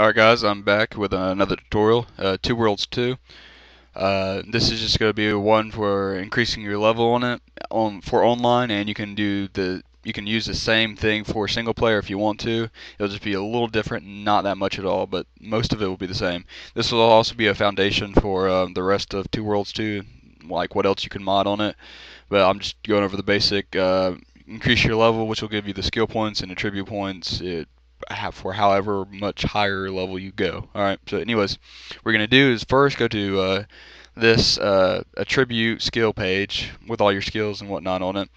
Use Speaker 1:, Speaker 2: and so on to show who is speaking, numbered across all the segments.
Speaker 1: Alright guys, I'm back with another tutorial, uh, Two Worlds 2. Uh, this is just going to be one for increasing your level on it on for online and you can do the you can use the same thing for single player if you want to. It'll just be a little different, not that much at all, but most of it will be the same. This will also be a foundation for uh, the rest of Two Worlds 2, like what else you can mod on it. But I'm just going over the basic uh, increase your level, which will give you the skill points and attribute points. It for however much higher level you go. All right. So, anyways, we're gonna do is first go to uh, this uh, attribute skill page with all your skills and whatnot on it,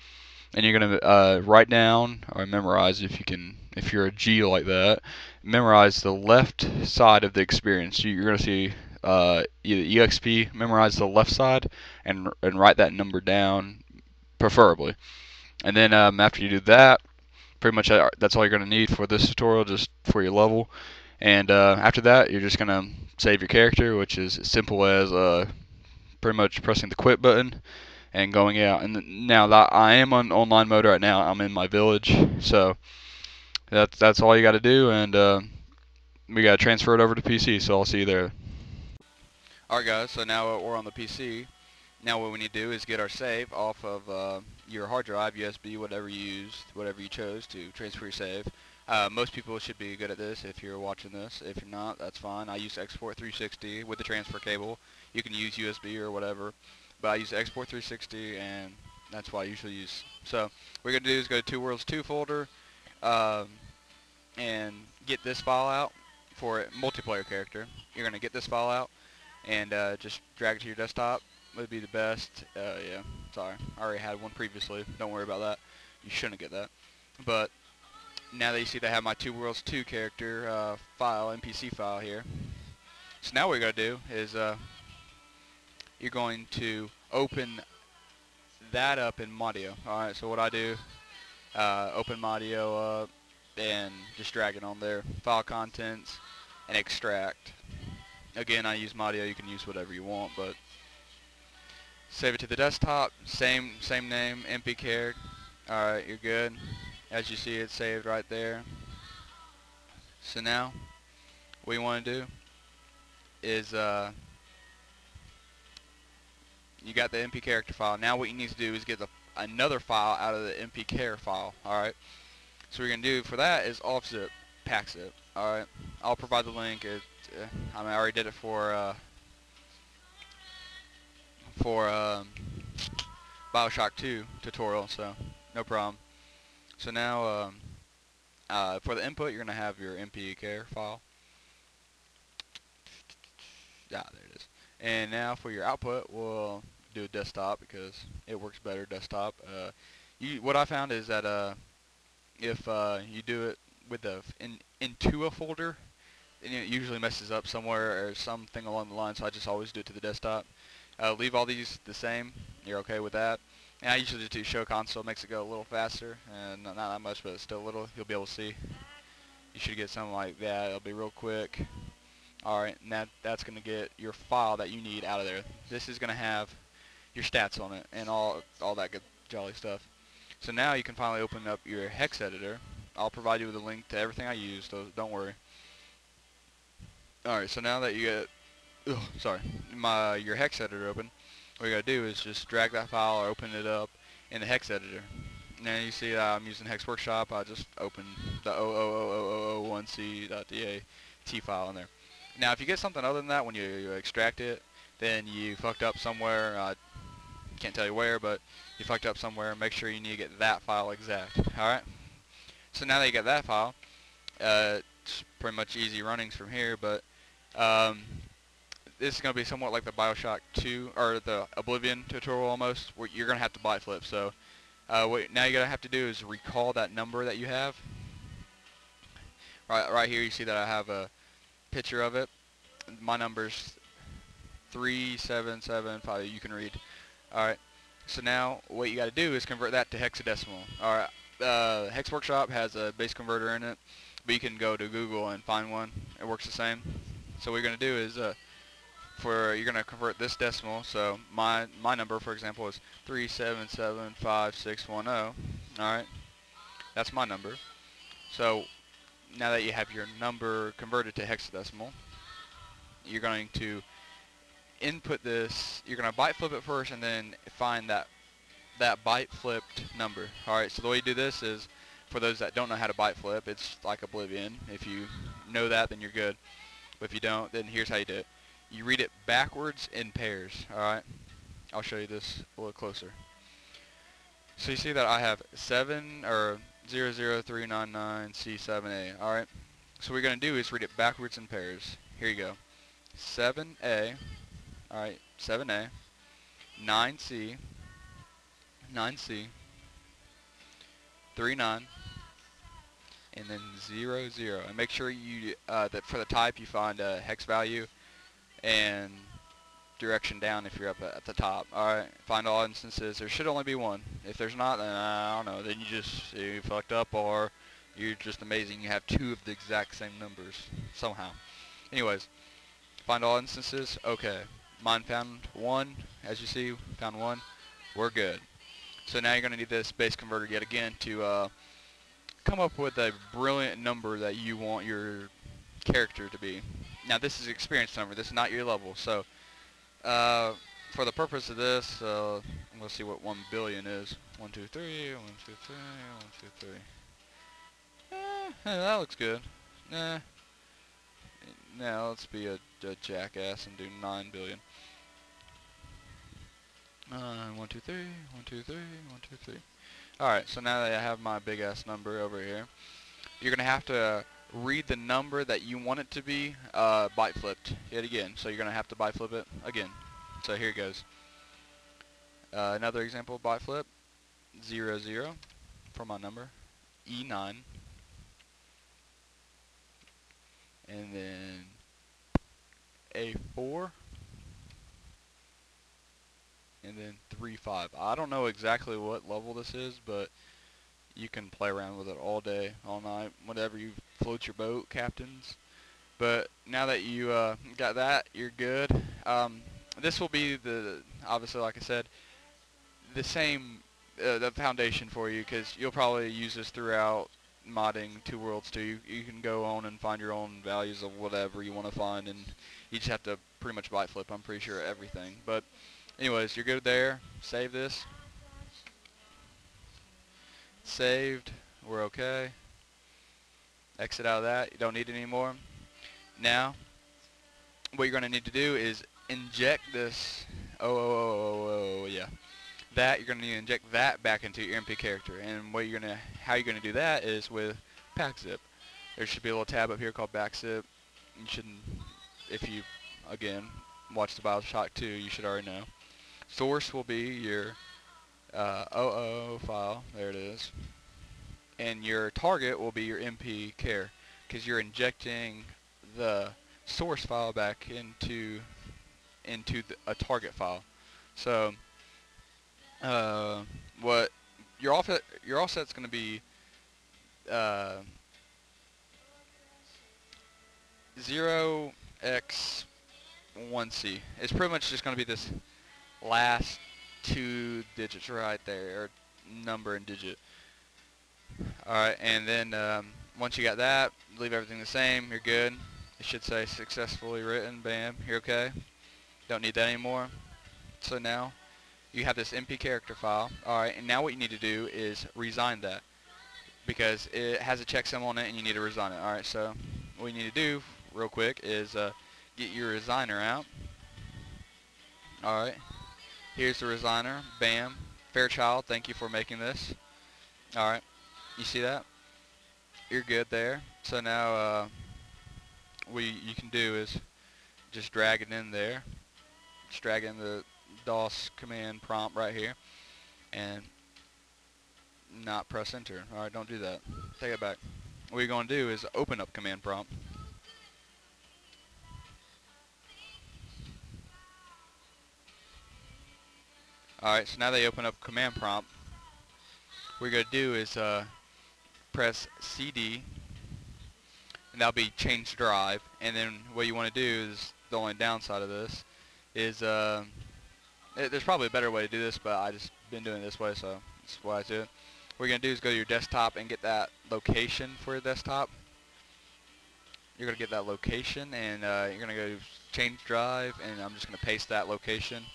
Speaker 1: and you're gonna uh, write down or memorize if you can. If you're a G like that, memorize the left side of the experience. You're gonna see uh, EXP. Memorize the left side and and write that number down, preferably. And then um, after you do that, pretty much uh, that's all you're going to need for this tutorial, just for your level. And uh, after that, you're just going to save your character, which is as simple as uh, pretty much pressing the quit button and going out. And now that I am on online mode right now, I'm in my village, so that's that's all you got to do, and uh, we got to transfer it over to PC. So I'll see you there. Alright guys, so now we're on the PC. Now what we need to do is get our save off of uh, your hard drive, USB, whatever you used, whatever you chose to transfer your save. Uh, most people should be good at this if you're watching this. If you're not, that's fine. I use Xport 360 with the transfer cable. You can use USB or whatever, but I use Xport 360 and that's what I usually use. So what we're going to do is go to Two Worlds 2 folder um, and get this file out for a multiplayer character. You're going to get this file out and uh, just drag it to your desktop would be the best. Uh, yeah, sorry. I already had one previously. Don't worry about that. You shouldn't get that. But now that you see I have my Two Worlds 2 character uh, file, NPC file here. So now what you're going to do is uh, you're going to open that up in Modio. Alright, so what I do, uh, open Modio up and just drag it on there. File contents and extract. Again, I use Modio. You can use whatever you want, but Save it to the desktop, same same name, npchar. Alright, you're good. As you see it's saved right there. So now, what you want to do is uh, you got the MP character file. Now what you need to do is get the, another file out of the npchar file. Alright. So what you're going to do for that is offzip, packzip. Alright. I'll provide the link. It, uh, I, mean, I already did it for uh, for um, Bioshock 2 tutorial, so no problem. So now, um, uh, for the input, you're going to have your npchar file. Ah, there it is. And now for your output, we'll do a desktop because it works better desktop. Uh, you, what I found is that uh, if uh, you do it with the in, into a folder, it usually messes up somewhere or something along the line, so I just always do it to the desktop. Uh, leave all these the same. You're okay with that. And I usually just do show console. Makes it go a little faster. And not that much, but still a little. You'll be able to see. You should get something like that. It'll be real quick. Alright, and that, that's going to get your file that you need out of there. This is going to have your stats on it and all, all that good jolly stuff. So now you can finally open up your hex editor. I'll provide you with a link to everything I use, so don't worry. Alright, so now that you get ugh, sorry, my your hex editor open, what you gotta do is just drag that file or open it up in the hex editor. Now you see that I'm using Hex Workshop. I just opened the 00001c.dat file in there. Now, if you get something other than that when you, you extract it, then you fucked up somewhere. I can't tell you where, but you fucked up somewhere. Make sure you need to get that file exact. All right. So now that you got that file, uh, it's pretty much easy runnings from here. But um, this is going to be somewhat like the Bioshock 2, or the Oblivion tutorial almost, where you're going to have to byte flip. So uh, what now you're going to have to do is recall that number that you have. Right, right here you see that I have a picture of it. My number's 3775, you can read. Alright, so now what you got to do is convert that to hexadecimal. Alright, uh, Hex Workshop has a base converter in it, but you can go to Google and find one. It works the same. So what you're going to do is uh, for you're going to convert this decimal. So my my number, for example, is 3775610. All right, that's my number. So now that you have your number converted to hexadecimal, you're going to input this, you're going to byte flip it first and then find that that byte flipped number. Alright, so the way you do this is, for those that don't know how to byte flip, it's like Oblivion. If you know that, then you're good. But if you don't, then here's how you do it. You read it backwards in pairs, alright? I'll show you this a little closer. So you see that I have 7, or 00399C7A, alright? So what we're going to do is read it backwards in pairs. Here you go. 7A, alright, 7A, 9C, 9C, 39, and then 0, 0. And make sure you, uh, that for the type you find a hex value and direction down if you're up at the top. Alright, find all instances. There should only be one. If there's not, then I don't know. Then you just, you fucked up or you're just amazing. You have two of the exact same numbers somehow. Anyways, find all instances. Okay. Mine found one. As you see, found one. We're good. So now you're going to need this base converter yet again to uh, come up with a brilliant number that you want your character to be. Now this is experience number. This is not your level. So uh, for the purpose of this, uh, let's see what 1 billion is. 1, 2, 3, 1, 2, 3, 1, 2, 3. Eh, that looks good. Nah. Now let's be a, a jackass and do 9 billion. Uh, 1, 2, 3, 1, 2, 3, 1, 2, 3. Alright, so now that I have my big ass number over here, you're going to have to read the number that you want it to be uh, byte flipped yet again. So you're going to have to byte flip it again. So here it goes. Uh, another example byte flip, 0, 0 for my number, E9, and then A4, and then 3, 5. I don't know exactly what level this is, but you can play around with it all day, all night, whatever you float your boat, captains. But now that you uh, got that, you're good. Um, this will be the, obviously, like I said, the same, uh, the foundation for you, because you'll probably use this throughout modding Two Worlds 2. You, you can go on and find your own values of whatever you want to find, and you just have to pretty much byte flip, I'm pretty sure, everything. But anyways, you're good there. Save this saved. We're okay. Exit out of that. You don't need it anymore. Now, what you're going to need to do is inject this. Oh, oh, oh, oh, oh, yeah. That you're going to need to inject that back into your MP character. And what you're going to, how you're going to do that is with PackZip. There should be a little tab up here called PackZip. You shouldn't, if you, again, watch the Bioshock 2, you should already know. Source will be your uh, OO file, there it is, and your target will be your MP care because you're injecting the source file back into into the, a target file. So uh, what your offset your offset's going to be uh, 0x1c. It's pretty much just going to be this last two digits right there, or number and digit. Alright, and then um, once you got that, leave everything the same, you're good. It should say successfully written, bam, you're okay. Don't need that anymore. So now, you have this MP character file. Alright, and now what you need to do is resign that. Because it has a checksum on it and you need to resign it. Alright, so what you need to do, real quick, is uh, get your resigner out. Alright, Here's the resigner. Bam. Fairchild, thank you for making this. Alright. You see that? You're good there. So now uh, what you can do is just drag it in there. Just drag in the DOS command prompt right here. And not press enter. Alright, don't do that. Take it back. What you're going to do is open up command prompt. Alright, so now they open up command prompt. What you're going to do is uh, press CD, and that'll be change drive. And then what you want to do is, the only downside of this, is uh, it, there's probably a better way to do this, but I just been doing it this way, so that's why I do it. What you're going to do is go to your desktop and get that location for your desktop. you're gonna get that location, and uh, you're gonna go change drive, and I'm just gonna paste that location,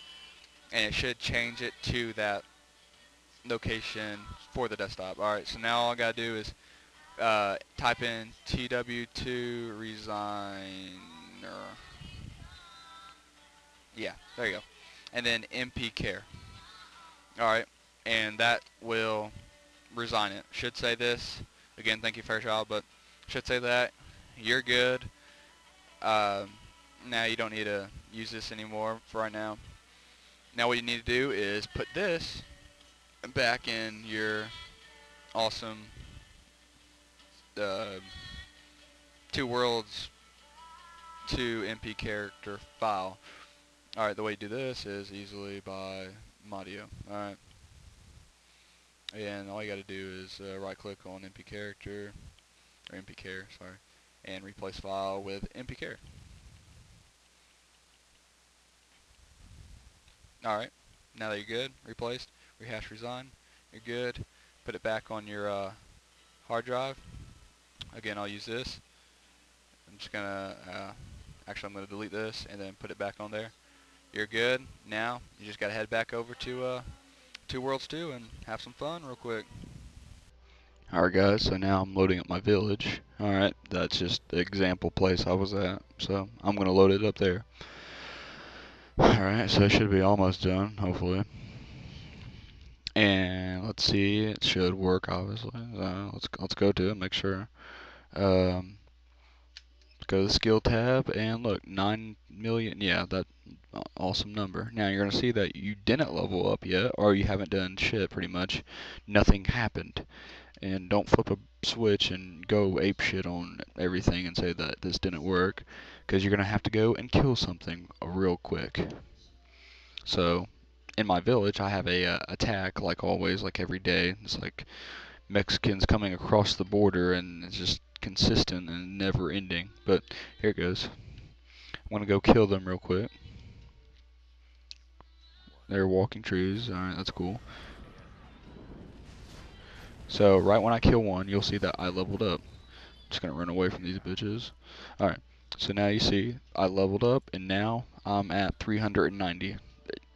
Speaker 1: and it should change it to that location for the desktop. All right, so now all I gotta do is uh, type in TW2 resigner. Yeah, there you go. And then MP care. All right, and that will resign it. Should say this. Again, thank you, Fairchild, but should say that. You're good. Um, now you don't need to use this anymore for right now. Now what you need to do is put this back in your awesome uh, two worlds two MP character file. Alright, the way you do this is easily by Modio. Alright. And all you gotta do is uh, right click on MP character, or MP care, sorry, and replace file with MP care. Alright, now that you're good, replaced, rehash resign, you're good. Put it back on your uh, hard drive. Again, I'll use this. I'm just gonna, uh, actually I'm gonna delete this and then put it back on there. You're good. Now, you just gotta head back over to uh, Two Worlds 2 and have some fun real quick. Alright guys, so now I'm loading up my village. Alright, that's just the example place I was at. So I'm going to load it up there. Alright, so it should be almost done, hopefully. And let's see, it should work obviously. Uh, let's let's go to it, make sure. Um, go to the skill tab and look, 9 million, yeah, that awesome number. Now you're going to see that you didn't level up yet, or you haven't done shit pretty much. Nothing happened. And don't flip a switch and go ape shit on everything and say that this didn't work, because you're going to have to go and kill something real quick. So, in my village, I have a uh, attack, like always, like every day. It's like Mexicans coming across the border, and it's just consistent and never ending. But here it goes. I'm gonna go kill them real quick. They're walking trees. Alright, that's cool. So right when I kill one, you'll see that I leveled up. Just gonna run away from these bitches. Alright, so now you see I leveled up and now I'm at 390.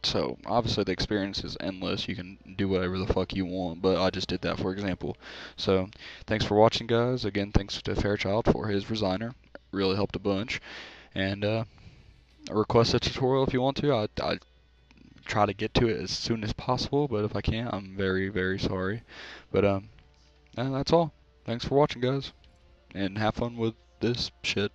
Speaker 1: So obviously the experience is endless. You can do whatever the fuck you want, but I just did that for example. So thanks for watching, guys. Again, thanks to Fairchild for his resigner. Really helped a bunch. And uh, request a tutorial if you want to. I, I try to get to it as soon as possible, but if I can't, I'm very, very sorry. But um, that's all. Thanks for watching, guys, and have fun with this shit.